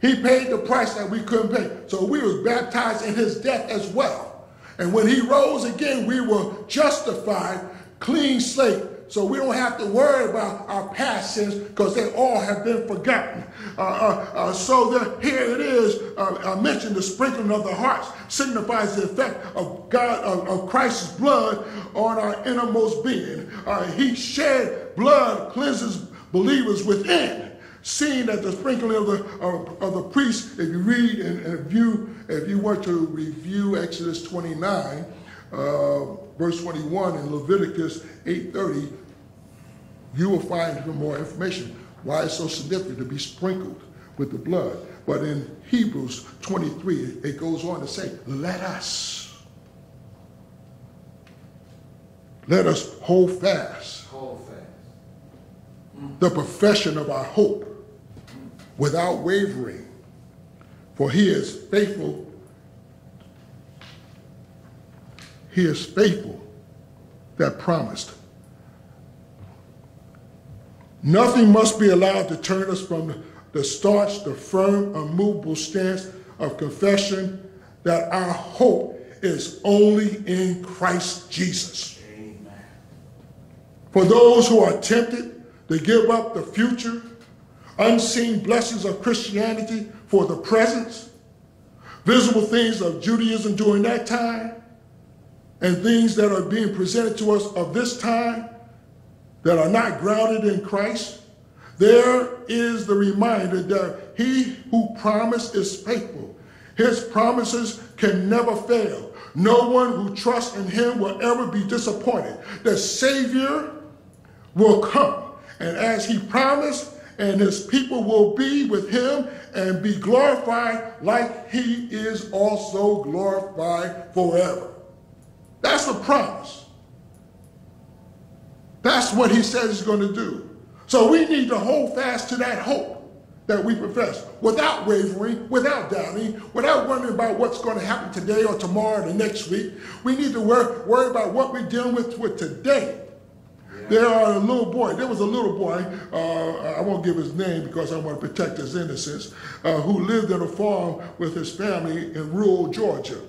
He paid the price that we couldn't pay. So we was baptized in his death as well. And when he rose again, we were justified, clean slate. So we don't have to worry about our past sins because they all have been forgotten. Uh, uh, uh, so the, here it is. Uh, I mentioned the sprinkling of the hearts signifies the effect of God of, of Christ's blood on our innermost being. Uh, he shed blood cleanses believers within seeing that the sprinkling of the of, of the priest, if you read and, and view, if you were to review Exodus 29, uh, verse 21 and Leviticus 8:30, you will find more information why it's so significant to be sprinkled with the blood. But in Hebrews 23, it goes on to say, let us, let us hold fast, hold fast. the profession of our hope without wavering, for he is faithful. He is faithful that promised. Nothing must be allowed to turn us from the staunch, the firm, unmovable stance of confession that our hope is only in Christ Jesus. Amen. For those who are tempted to give up the future unseen blessings of Christianity for the present, visible things of Judaism during that time, and things that are being presented to us of this time that are not grounded in Christ, there is the reminder that he who promised is faithful. His promises can never fail. No one who trusts in him will ever be disappointed. The Savior will come. And as he promised, and his people will be with him and be glorified like he is also glorified forever. That's the promise. That's what he says he's going to do. So we need to hold fast to that hope that we profess without wavering, without doubting, without wondering about what's going to happen today or tomorrow or the next week. We need to worry, worry about what we're dealing with, with today there are a little boy, there was a little boy, uh, I won't give his name because I want to protect his innocence, uh, who lived in a farm with his family in rural Georgia.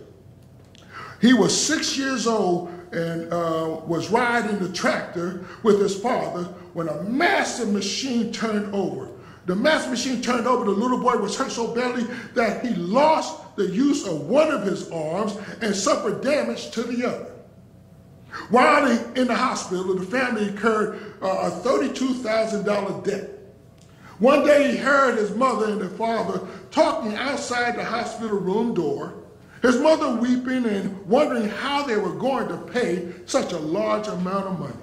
He was six years old and uh, was riding the tractor with his father when a massive machine turned over. The massive machine turned over. The little boy was hurt so badly that he lost the use of one of his arms and suffered damage to the other. While in the hospital, the family incurred uh, a $32,000 debt. One day he heard his mother and the father talking outside the hospital room door, his mother weeping and wondering how they were going to pay such a large amount of money.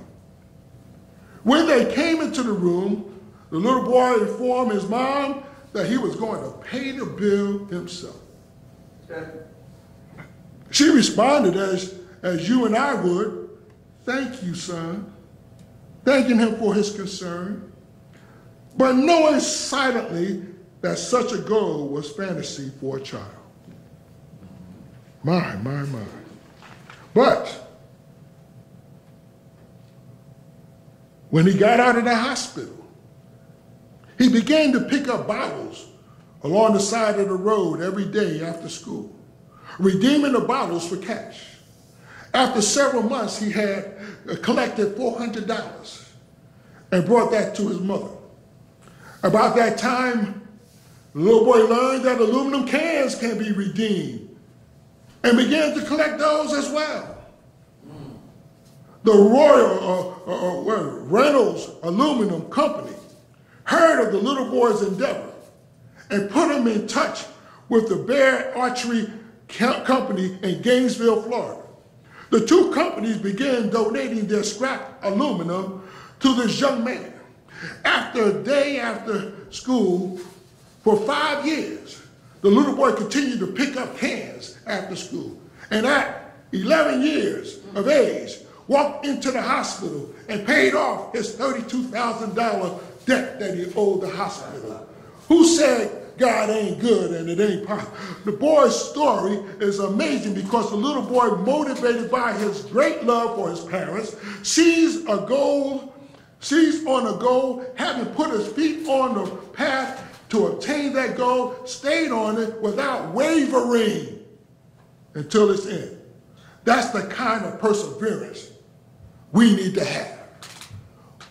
When they came into the room, the little boy informed his mom that he was going to pay the bill himself. She responded as, as you and I would, thank you, son, thanking him for his concern, but knowing silently that such a goal was fantasy for a child. My, my, my. But when he got out of the hospital, he began to pick up bottles along the side of the road every day after school, redeeming the bottles for cash. After several months, he had collected $400 and brought that to his mother. About that time, the little boy learned that aluminum cans can be redeemed and began to collect those as well. The Royal uh, uh, uh, Reynolds Aluminum Company heard of the little boy's endeavor and put him in touch with the Bear Archery Company in Gainesville, Florida. The two companies began donating their scrap aluminum to this young man. After day after school, for five years, the little boy continued to pick up cans after school. And at 11 years of age, walked into the hospital and paid off his $32,000 debt that he owed the hospital. Who said God ain't good and it ain't possible? The boy's story is amazing because the little boy, motivated by his great love for his parents, sees a goal, sees on a goal, having put his feet on the path to obtain that goal, stayed on it without wavering until its end. That's the kind of perseverance we need to have.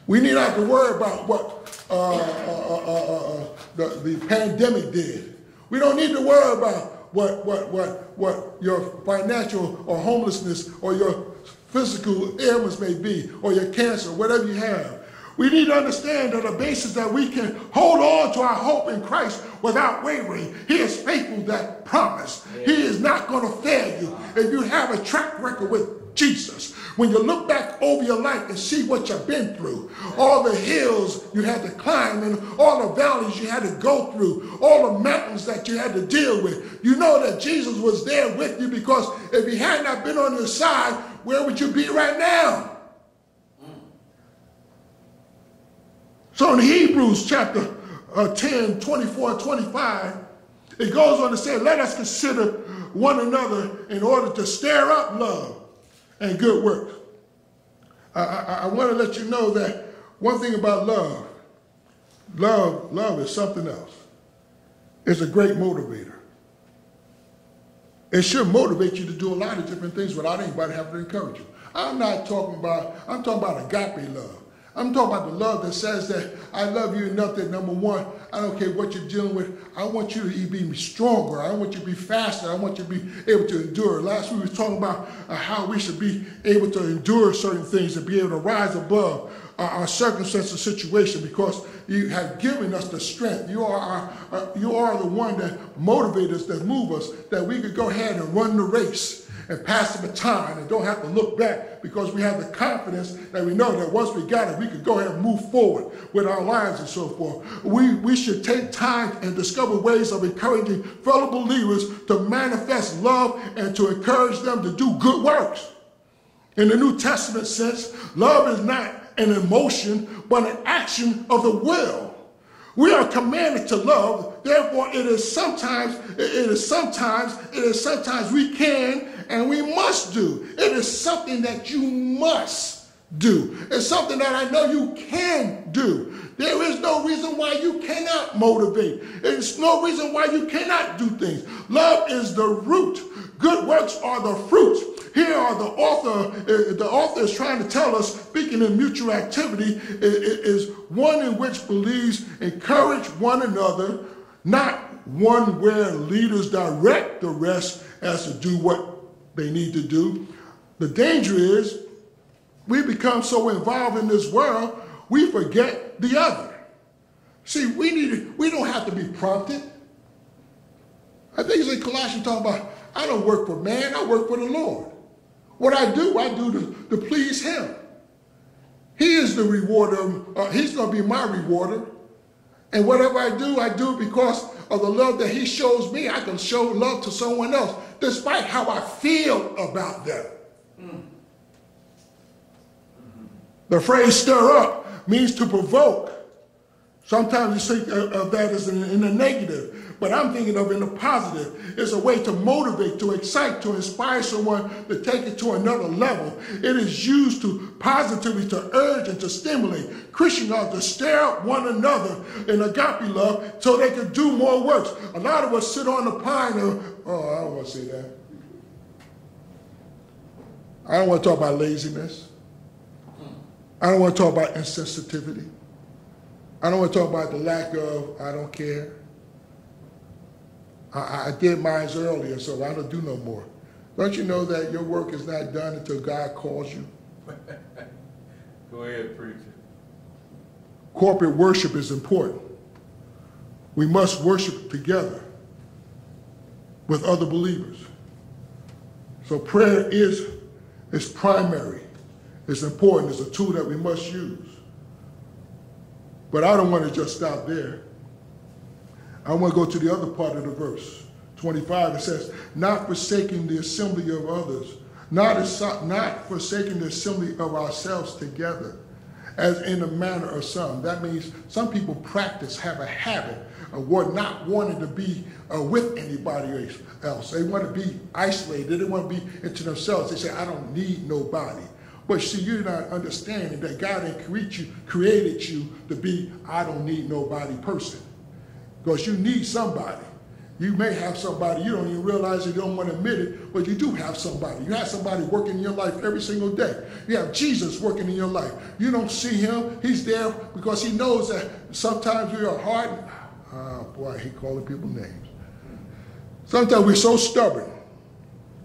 We need not to worry about what uh, uh, uh, the, the pandemic did. We don't need to worry about what, what, what, what your financial or homelessness or your physical ailments may be or your cancer, whatever you have. We need to understand that the basis that we can hold on to our hope in Christ without wavering. He is faithful that promise. He is not going to fail you. If you have a track record with Jesus, when you look back over your life and see what you've been through, all the hills you had to climb and all the valleys you had to go through, all the mountains that you had to deal with, you know that Jesus was there with you because if he had not been on your side, where would you be right now? So in Hebrews chapter uh, 10, 24 25, it goes on to say, let us consider one another in order to stir up love and good works. I, I, I want to let you know that one thing about love, love, love is something else. It's a great motivator. It should motivate you to do a lot of different things without anybody having to encourage you. I'm not talking about, I'm talking about agape love. I'm talking about the love that says that I love you enough that number one, I don't care what you're dealing with. I want you to be stronger. I want you to be faster. I want you to be able to endure. Last week we were talking about uh, how we should be able to endure certain things and be able to rise above uh, our circumstances situation because you have given us the strength. You are our, uh, you are the one that motivates us, that move us, that we could go ahead and run the race and pass the baton and don't have to look back because we have the confidence that we know that once we got it, we can go ahead and move forward with our lives and so forth. We, we should take time and discover ways of encouraging fellow believers to manifest love and to encourage them to do good works. In the New Testament sense, love is not an emotion, but an action of the will. We are commanded to love, therefore it is sometimes, it is sometimes, it is sometimes we can and we must do. It is something that you must do. It's something that I know you can do. There is no reason why you cannot motivate. There's no reason why you cannot do things. Love is the root. Good works are the fruit. here are the author, uh, the author is trying to tell us, speaking in mutual activity, is one in which believes encourage one another, not one where leaders direct the rest as to do what they need to do. The danger is we become so involved in this world, we forget the other. See, we need we don't have to be prompted. I think it's in Colossians talking about, I don't work for man, I work for the Lord. What I do, I do to, to please him. He is the rewarder. Uh, he's going to be my rewarder. And whatever I do, I do because of the love that he shows me. I can show love to someone else, despite how I feel about them. Mm. The phrase stir up means to provoke. Sometimes you think of that as in, in a negative but I'm thinking of in a positive. It's a way to motivate, to excite, to inspire someone to take it to another level. It is used to positively to urge and to stimulate. Christian love to stir up one another in agape love so they can do more works. A lot of us sit on the pine oh, I don't want to say that. I don't want to talk about laziness. I don't want to talk about insensitivity. I don't want to talk about the lack of I don't care. I, I did mine earlier, so I don't do no more. Don't you know that your work is not done until God calls you? Go ahead, preacher. Corporate worship is important. We must worship together with other believers. So prayer is, is primary. It's important. It's a tool that we must use. But I don't want to just stop there. I want to go to the other part of the verse, 25. It says, not forsaking the assembly of others, not, not forsaking the assembly of ourselves together, as in the manner of some. That means some people practice, have a habit of not wanting to be uh, with anybody else. They want to be isolated. They want to be into themselves. They say, I don't need nobody. But see, you're not understanding that God didn't create you, created you to be, I don't need nobody person because you need somebody. You may have somebody, you don't even realize you don't want to admit it, but you do have somebody. You have somebody working in your life every single day. You have Jesus working in your life. You don't see him, he's there because he knows that sometimes we are hard. Oh boy, he calling people names. Sometimes we're so stubborn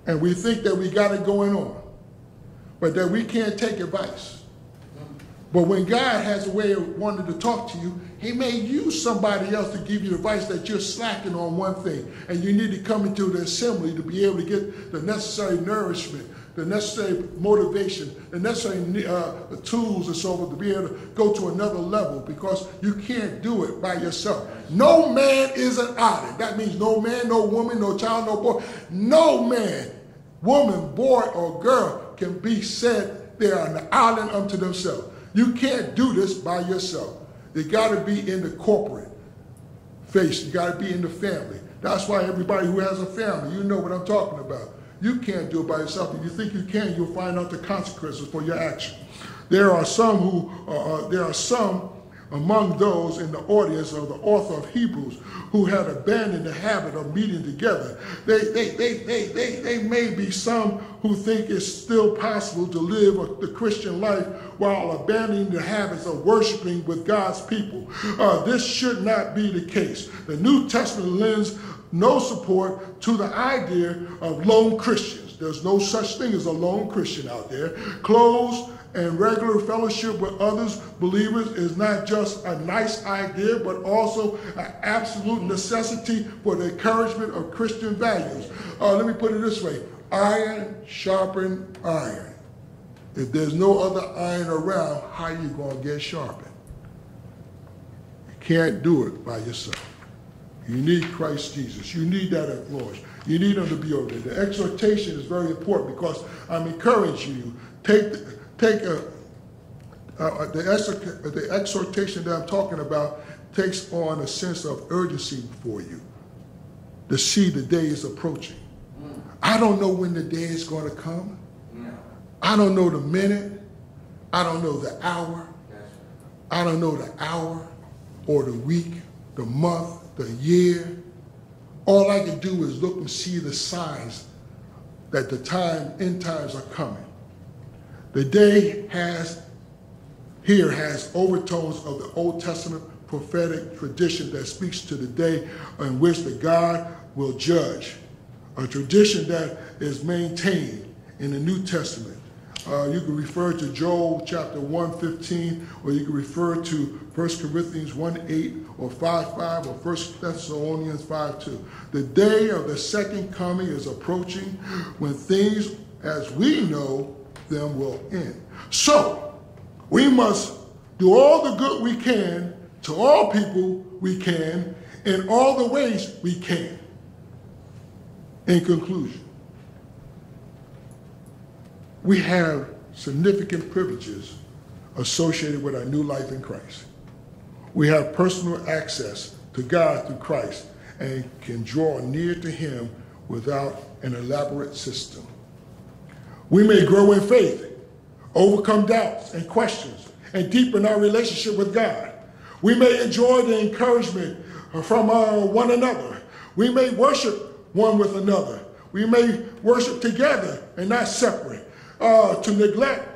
and we think that we got it going on, but that we can't take advice. But when God has a way of wanting to talk to you, he may use somebody else to give you advice that you're slacking on one thing. And you need to come into the assembly to be able to get the necessary nourishment, the necessary motivation, the necessary uh, tools and so forth to be able to go to another level because you can't do it by yourself. No man is an island. That means no man, no woman, no child, no boy. No man, woman, boy, or girl can be said they are an island unto themselves. You can't do this by yourself. You got to be in the corporate face. You got to be in the family. That's why everybody who has a family, you know what I'm talking about. You can't do it by yourself. If you think you can, you'll find out the consequences for your action. There are some who, uh, uh there are some among those in the audience of the author of Hebrews who had abandoned the habit of meeting together. They, they, they, they, they, they may be some who think it's still possible to live the Christian life while abandoning the habits of worshiping with God's people. Uh, this should not be the case. The New Testament lends no support to the idea of lone Christians. There's no such thing as a lone Christian out there. Close and regular fellowship with others, believers, is not just a nice idea, but also an absolute necessity for the encouragement of Christian values. Uh, let me put it this way iron sharpen iron. If there's no other iron around, how you going to get sharpened? You can't do it by yourself. You need Christ Jesus. You need that influence. You need them to be over there. The exhortation is very important because I'm encouraging you. Take take a, uh, the, the exhortation that I'm talking about takes on a sense of urgency for you to see the day is approaching. I don't know when the day is going to come. I don't know the minute. I don't know the hour. I don't know the hour or the week, the month, the year. All I can do is look and see the signs that the time, end times are coming. The day has, here has overtones of the Old Testament prophetic tradition that speaks to the day in which the God will judge. A tradition that is maintained in the New Testament. Uh, you can refer to Joel chapter 115, or you can refer to 1 Corinthians 1 8, or 5 5, or 1 Thessalonians 5 2. The day of the second coming is approaching when things as we know them will end. So, we must do all the good we can to all people we can in all the ways we can. In conclusion, we have significant privileges associated with our new life in Christ. We have personal access to God through Christ and can draw near to Him without an elaborate system. We may grow in faith, overcome doubts and questions, and deepen our relationship with God. We may enjoy the encouragement from uh, one another. We may worship one with another. We may worship together and not separate. Uh, to neglect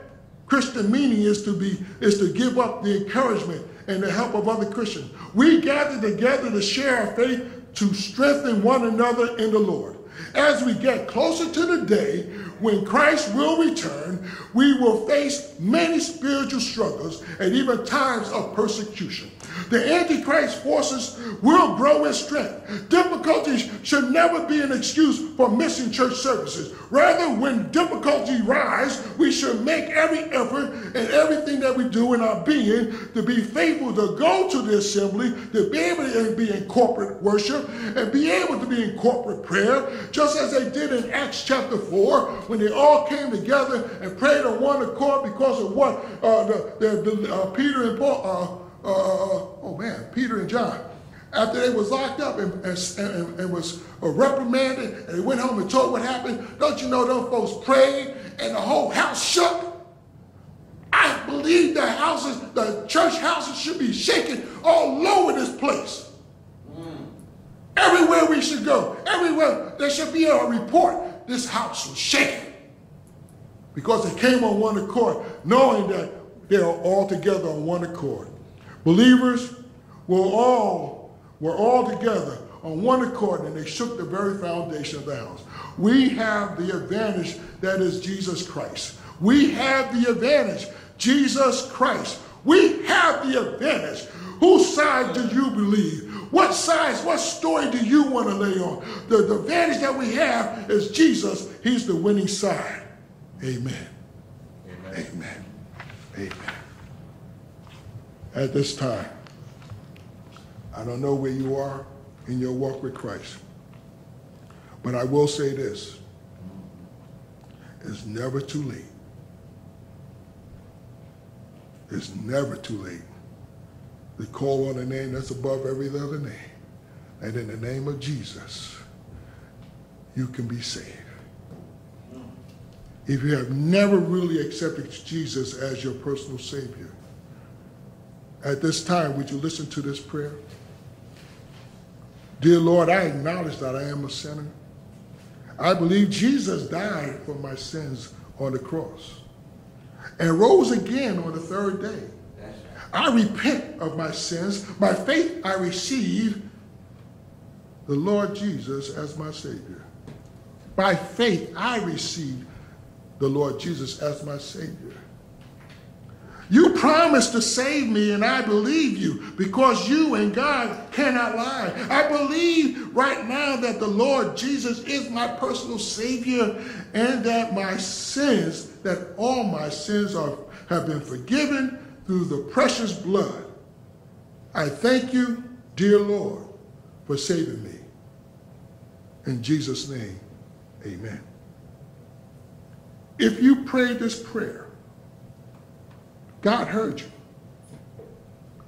Christian meaning is to be is to give up the encouragement and the help of other Christians. We gather together to share our faith to strengthen one another in the Lord. As we get closer to the day when Christ will return, we will face many spiritual struggles and even times of persecution. The Antichrist forces will grow in strength. Difficulties should never be an excuse for missing church services. Rather, when difficulties rise, we should make every effort and everything that we do in our being to be faithful to go to the assembly, to be able to be in corporate worship, and be able to be in corporate prayer, just as they did in Acts chapter 4 when they all came together and prayed on one accord because of what uh, the, the, uh, Peter and Paul. Uh, oh man, Peter and John, after they was locked up and, and, and, and was uh, reprimanded, and they went home and told what happened, don't you know those folks prayed and the whole house shook? I believe the houses, the church houses should be shaking all over this place. Mm. Everywhere we should go, everywhere there should be a report. This house was shaking because they came on one accord, knowing that they are all together on one accord. Believers were all, were all together on one accord and they shook the very foundation of the house. We have the advantage that is Jesus Christ. We have the advantage, Jesus Christ. We have the advantage. Whose side do you believe? What side, what story do you want to lay on? The, the advantage that we have is Jesus. He's the winning side. Amen. Amen. Amen. Amen at this time. I don't know where you are in your walk with Christ, but I will say this it's never too late. It's never too late to call on a name that's above every other name. And in the name of Jesus, you can be saved. If you have never really accepted Jesus as your personal Savior, at this time, would you listen to this prayer? Dear Lord, I acknowledge that I am a sinner. I believe Jesus died for my sins on the cross and rose again on the third day. I repent of my sins. By faith, I receive the Lord Jesus as my Savior. By faith, I receive the Lord Jesus as my Savior. You promised to save me, and I believe you because you and God cannot lie. I believe right now that the Lord Jesus is my personal Savior and that my sins, that all my sins are, have been forgiven through the precious blood. I thank you, dear Lord, for saving me. In Jesus' name, amen. If you pray this prayer, God heard you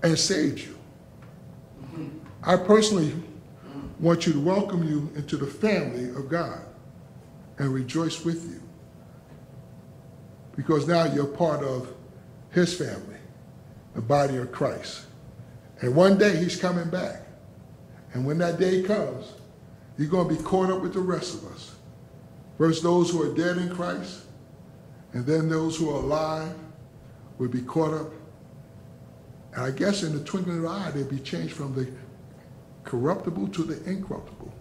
and saved you. I personally want you to welcome you into the family of God and rejoice with you. Because now you're part of his family, the body of Christ. And one day he's coming back. And when that day comes, you're going to be caught up with the rest of us First, those who are dead in Christ, and then those who are alive will be caught up. And I guess in the twinkling of an eye, they'll be changed from the corruptible to the incorruptible.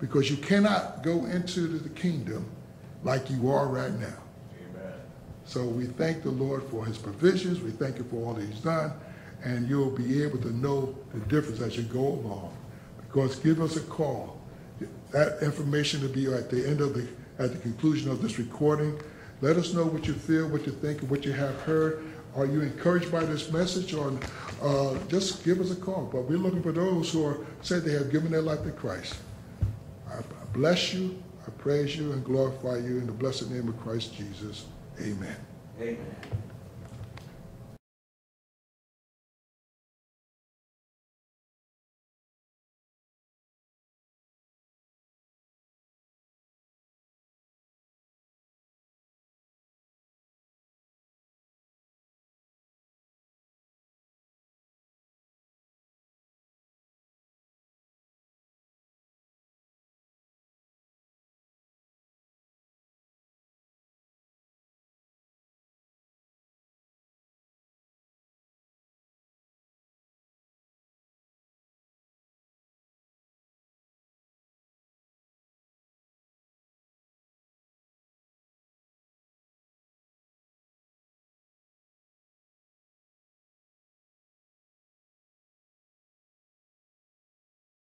Because you cannot go into the kingdom like you are right now. Amen. So we thank the Lord for his provisions. We thank him for all that he's done. And you'll be able to know the difference as you go along. Because give us a call. That information will be at the end of the, at the conclusion of this recording. Let us know what you feel, what you think, and what you have heard. Are you encouraged by this message or uh, just give us a call? But we're looking for those who are said they have given their life to Christ. I bless you, I praise you, and glorify you in the blessed name of Christ Jesus. Amen. Amen.